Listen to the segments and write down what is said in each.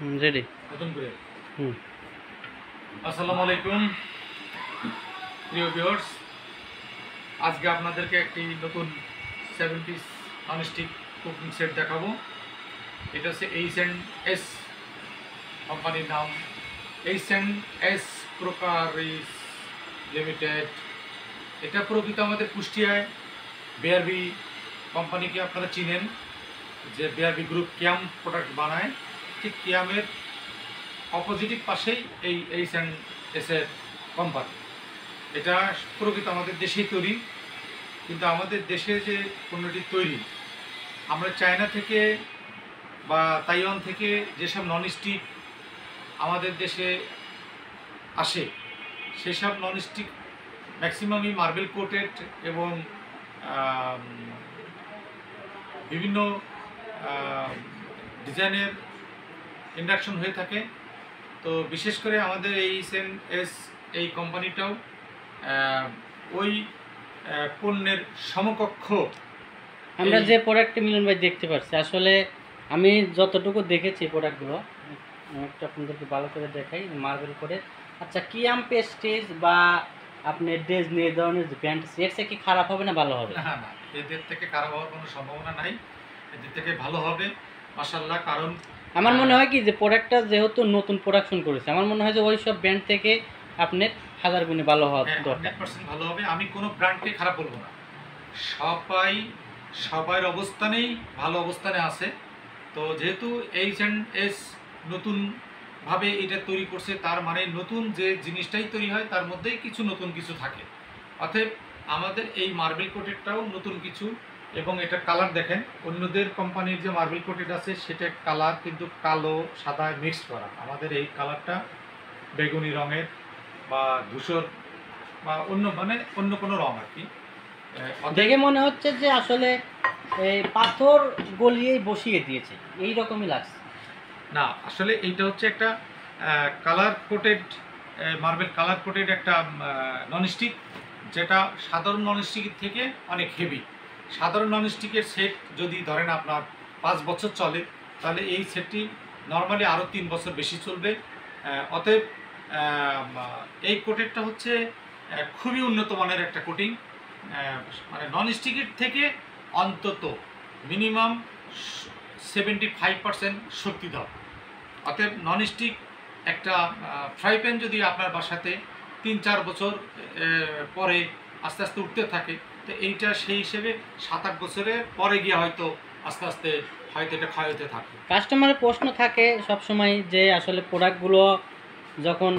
হুম ready নতুন করে। হুম। আসসালামু আলাইকুম প্রিয় ভিউয়ার্স আজকে আপনাদেরকে একটি নতুন seven piece nonstick cooking set দেখাবো। এটা হচ্ছে এইচ অ্যান্ড এস কোম্পানির নাম। এইচ অ্যান্ড এস প্রকারিস লিমিটেড এটা প্রকৃত আমাদের কুষ্টিয়ায় বিআরবি কোম্পানিকে আপনারা চিনেন যে বিআরবি গ্রুপ ক্যাম প্রোডাক্ট বানায়। ঠিক ক্যামের অপোজিটিভ পাশেই এই এইচ অ্যান্ড এসের কোম্পানি এটা প্রকৃত আমাদের দেশেই তৈরি, কিন্তু আমাদের দেশে যে পণ্যটি তৈরি, আমরা চায়না থেকে বা তাইওয়ান থেকে যেসব নন স্টিক আমাদের দেশে আসে, সেসব নন স্টিক ম্যাক্সিমামই মার্বেল কোটেড এবং বিভিন্ন ডিজাইনের ইন্ডাকশন হয়ে থাকে। তো বিশেষ করে আমাদের এই সেন এস এই কোম্পানিটাও ওই পণ্যের সমকক্ষ আমরা যে প্রোডাক্টটি মিলন ভাই দেখতে পাচ্ছি আসলে আমি যতটুকু দেখেছি প্রোডাক্টগুলো একটু আপনাদেরকে ভালো করে দেখাই মার্বেল করে। আচ্ছা কিয়াম পেস্টেজ বা আপনি ড্রেস নিয়ে ধরনের যে ব্যান্ড এর থেকে কি খারাপ হবে না ভালো হবে? না না এদের থেকে খারাপ হওয়ার কোনো সম্ভাবনা নাই এদের থেকে ভালো হবে মাসাল্লাহ কারণ আমার মনে হয় কি যে প্রোডাক্টটা যেহেতু নতুন প্রোডাকশন করেছে আমার মনে হয় যে ওই সব ব্র্যান্ড থেকে আপনার হাজার গুণে ভালো হওয়া দরকার। ভালো হবে। আমি কোনো ব্র্যান্ডকে খারাপ বলব না। সবাই সবার অবস্থানেই ভালো অবস্থানে আছে। তো যেহেতু এইচ অ্যান্ড এস নতুনভাবে এটা তৈরি করছে তার মানে নতুন যে জিনিসটাই তৈরি হয় তার মধ্যেই কিছু নতুন কিছু থাকে। অতএব আমাদের এই মার্বেল কোটেডটাও নতুন কিছু এবং এটা কালার দেখেন। অন্যদের কোম্পানির যে মার্বেল কোটেড আছে সেটা কালার কিন্তু কালো সাদা মিক্সড করা। আমাদের এই কালারটা বেগুনি রঙের বা ধূসর বা অন্য মানে অন্য কোনো রং আর কি। দেখে মনে হচ্ছে যে আসলে এই পাথর গলিয়েই বসিয়ে দিয়েছে। এই রকমই লাগছে। না আসলে এইটা হচ্ছে একটা colour coated marble colour coated একটা ননস্টিক যেটা সাধারণ ননস্টিকের থেকে অনেক হেভি সাধারণ ননস্টিকের সেট যদি ধরেন আপনার পাঁচ বছর চলে, তাহলে এই সেটটি নর্মালি আরও তিন বছর বেশি চলবে। অতএব এই কোটেডটা হচ্ছে খুবই উন্নত মানের একটা কোটিং মানে ননস্টিকের থেকে অন্তত মিনিমাম সেভেন্টি ফাইভ পার্সেন্ট শক্তিধর অতএব ননস্টিক একটা ফ্রাই প্যান যদি আপনার বাসাতে তিন চার বছর পরে আস্তে আস্তে উঠতে থাকে তো এইটা সেই হিসেবে সাত আট বছরের পরে গিয়ে হয়তো আস্তে আস্তে হয়তো এটা ক্ষয় হতে থাকে। কাস্টমারের প্রশ্ন থাকে সব সময় যে আসলে প্রোডাক্টগুলো যখন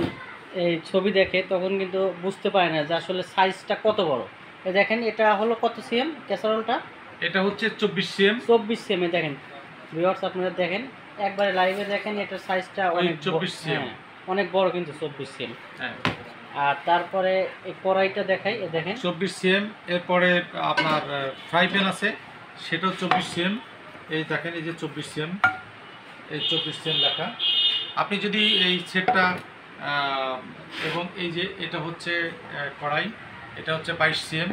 এই ছবি দেখে তখন কিন্তু বুঝতে পারে না যে আসলে সাইজটা কত বড়। দেখেন এটা হলো কত সিএম ক্যাসারোলটা এটা হচ্ছে চব্বিশ সিএম চব্বিশ সিএমে দেখেন। ভিউয়ার্স আপনারা দেখেন একবারে লাইভে দেখেন এটার সাইজটা অনেক চব্বিশ 24 cm হ্যাঁ, অনেক বড় কিন্তু চব্বিশ সিএম হ্যাঁ। আর তারপরে এই কড়াইটা দেখাই দেখেন। চব্বিশ সিএম, এরপরে আপনার ফ্রাই প্যান আছে, সেটাও চব্বিশ সিএম। এই দেখেন, এই যে চব্বিশ সিএম, এই চব্বিশ সিএম লেখা। আপনি যদি এই সেটটা এবং এই যে এটা হচ্ছে কড়াই, এটা হচ্ছে বাইশ সিএম,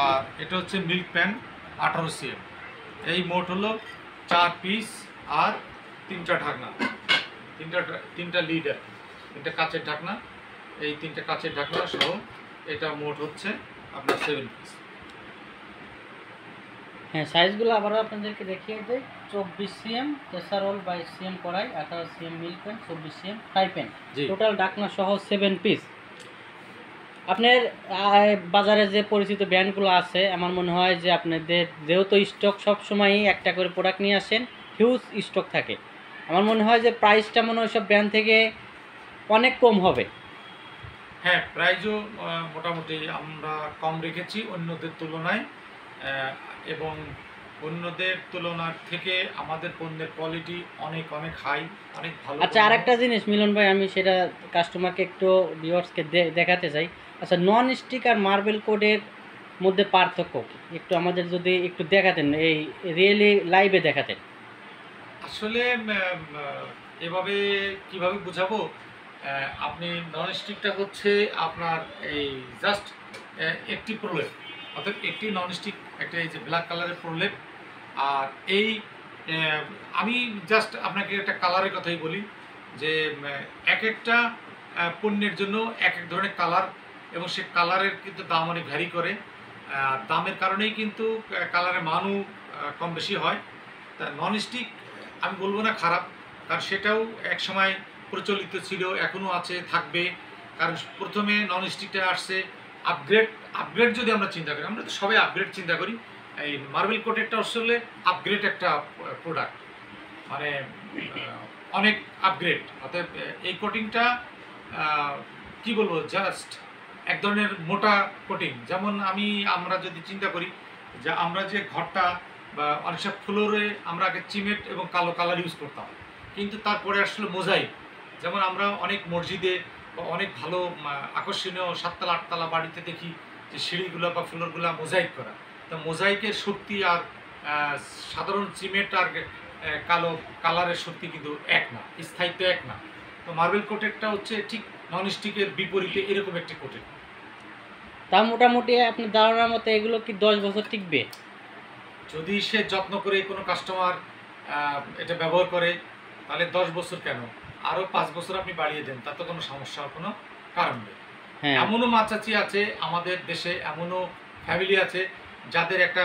আর এটা হচ্ছে মিল্ক প্যান আঠারো সিএম। এই মোট হলো চার পিস আর তিনটা ঢাকনা, তিনটা তিনটা লিড আর। তিনটা কাচের ঢাকনা। এই তিনটা কাচের ঢাকনা সহ এটা মোট হচ্ছে আপনার সেভেন পিস হ্যাঁ সাইজগুলো আবারও আপনাদেরকে দেখিয়ে দেয় চব্বিশ সিএম ক্যাসারোল বাইশ সিএম কড়াই আঠারো সিএম মিল্ক প্যান চব্বিশ সিএম ফ্রাই প্যান জি। টোটাল ডাকনা সহ সেভেন পিস আপনার বাজারে যে পরিচিত ব্র্যান্ডগুলো আছে আমার মনে হয় যে আপনাদের যেহেতু স্টক সবসময়ই একটা করে প্রোডাক্ট নিয়ে আসেন হিউজ স্টক থাকে। আমার মনে হয় যে প্রাইসটা মনে হয় সব ব্র্যান্ড থেকে অনেক কম হবে। হ্যাঁ প্রাইজও মোটামুটি আমরা কম রেখেছি অন্যদের তুলনায়। এবং অন্যদের তুলনার থেকে আমাদের পণ্যের কোয়ালিটি অনেক অনেক হাই অনেক ভালো আচ্ছা। আরেকটা জিনিস মিলন ভাই আমি সেটা কাস্টমারকে একটু ভিউয়ার্সকে দেখাতে চাই। আচ্ছা নন স্টিক আর মার্বেল কোডের মধ্যে পার্থক্য কি? একটু আমাদের যদি একটু দেখাতেন এই রিয়েলি লাইভে দেখাতেন। আসলে এভাবে কীভাবে বুঝাবো? আপনি নন স্টিকটা হচ্ছে আপনার এই জাস্ট একটি প্রলেপ। অর্থাৎ একটি নন স্টিক একটা এই যে ব্ল্যাক কালারের প্রলেপ। আর এই আমি জাস্ট আপনাকে একটা কালারের কথাই বলি যে এক একটা পণ্যের জন্য এক এক ধরনের কালার এবং সে কালারের কিন্তু দাম অনেক ভ্যারি করে। দামের কারণেই কিন্তু কালারের মানও কম বেশি হয়। তা নন স্টিক আমি বলব না খারাপ, কারণ সেটাও এক সময় প্রচলিত ছিল এখনও আছে, থাকবে। কারণ প্রথমে নন স্টিকটা আসছে। আপগ্রেড আপগ্রেড যদি আমরা চিন্তা করি, আমরা তো সবাই আপগ্রেড চিন্তা করি। এই মার্বেল কোটেরটা আসলে আপগ্রেড একটা প্রোডাক্ট মানে অনেক আপগ্রেড অর্থাৎ এই কোটিংটা কি বলব জাস্ট এক ধরনের মোটা কোটিং যেমন আমি, আমরা যদি চিন্তা করি যে আমরা যে ঘরটা বা অনেক সব ফ্লোরে আমরা আগে চিমেট এবং কালো কালার ইউজ করতাম। কিন্তু তারপরে আসলে মোজাইক যেমন আমরা অনেক মসজিদে বা অনেক ভালো আকর্ষণীয় সাততলা আটতলা বাড়িতে দেখি যে সিঁড়িগুলো বা ফ্লোরগুলো মোজাইক করা। তো মোজাইকের শক্তি আর সাধারণ সিমেন্ট আর কালো কালারের শক্তি কিন্তু এক না স্থায়িত্ব এক না। তো মার্বেল কোটেরটা হচ্ছে ঠিক নন স্টিকের বিপরীতে এরকম একটি কোটের তা মোটামুটি আপনার ধারণার মতো এগুলো কি দশ বছর টিকবে? যদি সে যত্ন করে কোনো কাস্টমার এটা ব্যবহার করে তাহলে দশ বছর কেন? আরও পাঁচ বছর আপনি বাড়িয়ে দেন তাতে কোনো সমস্যার কোনো কারণ নেই। হ্যাঁ। এমনও মাচাচি আছে আমাদের দেশে এমনও ফ্যামিলি আছে যাদের একটা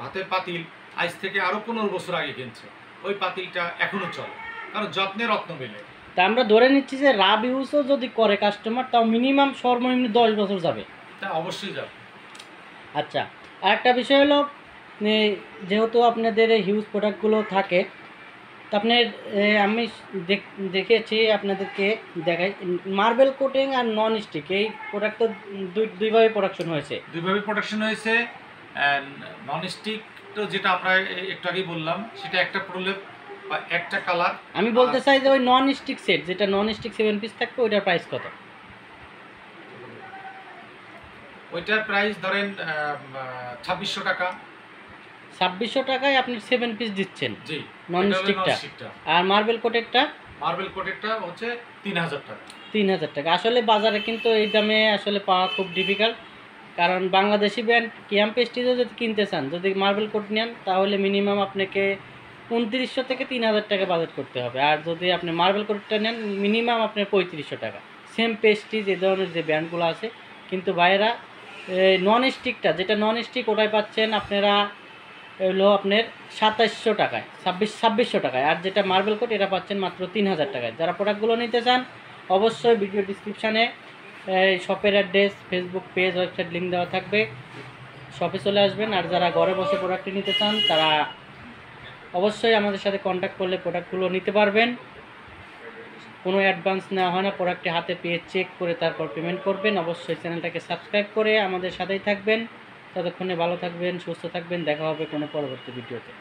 ভাতের পাতিল আজ থেকে আরও পনেরো বছর আগে কিনছে। ওই পাতিলটা এখনও চলে কারণ যত্নে রত্ন মেলে। তা আমরা ধরে নিচ্ছি যে রাব ইউজও যদি করে কাস্টমার তাও মিনিমাম সর্বনিম্ন দশ বছর যাবে। তা অবশ্যই যাবে। আচ্ছা আর একটা বিষয় হলো যেহেতু আপনাদের এই হিউজ প্রোডাক্টগুলো থাকে তো আপনার আমি দেখ- দেখেছি আপনাদেরকে দেখাই। মার্বেল কোটিং আর নন স্টিক এই প্রোডাক্ট তো দুই দুইভাবে প্রোডাকশন হয়েছে। দুইভাবে প্রোডাকশন হয়েছে নন স্টিক তো যেটা আমরা একটু আগেই বললাম সেটা একটা প্রলেপ বা একটা কালার আমি বলতে চাই যে ওই নন স্টিক সেট যেটা নন স্টিক সেভেন পিস থাকবে ওইটার প্রাইস কত? ওইটার প্রাইস ধরেন ছাব্বিশশো টাকা। ছাব্বিশশো টাকায় আপনি সেভেন পিস দিচ্ছেন। নন স্টিকটা আর মার্বেল কোটেরটা মার্বেল কোটেরটা হচ্ছে তিন হাজার টাকা। তিন হাজার টাকা। আসলে বাজারে কিন্তু এই দামে আসলে পাওয়া খুব ডিফিকাল্ট কারণ বাংলাদেশি ব্র্যান্ড কিয়াম পেস্টিজও যদি কিনতে চান যদি মার্বেল কোট নেন তাহলে মিনিমাম আপনাকে উনত্রিশশো থেকে তিন হাজার টাকা বাজেট করতে হবে। আর যদি আপনি মার্বেল কোটটা নেন মিনিমাম আপনার পঁয়ত্রিশশো টাকা। সেম পেস্টিজ এ ধরনের যে ব্র্যান্ডগুলো আছে কিন্তু বাইরা নন স্টিকটা যেটা নন স্টিক ওটাই পাচ্ছেন আপনারা হলো আপনার সাতাইশশো টাকায়, ছাব্বিশ, ছাব্বিশশো টাকায়। আর যেটা মার্বেল কোট এটা পাচ্ছেন মাত্র তিন হাজার টাকায়। যারা প্রোডাক্টগুলো নিতে চান, অবশ্যই ভিডিও ডিসক্রিপশানে শপের address Facebook page website link দেওয়া থাকবে। শপে চলে আসবেন। আর যারা ঘরে বসে প্রোডাক্টটি নিতে চান, তারা অবশ্যই আমাদের সাথে কন্ট্যাক্ট করলে প্রোডাক্টগুলো নিতে পারবেন। কোনো অ্যাডভান্স নেওয়া হয় না। প্রোডাক্টটি হাতে পেয়ে চেক করে তারপর পেমেন্ট করবেন। অবশ্যই চ্যানেলটাকে সাবস্ক্রাইব করে আমাদের সাথেই থাকবেন। ততক্ষণে ভালো থাকবেন সুস্থ থাকবেন। দেখা হবে কোনো পরবর্তী ভিডিওতে।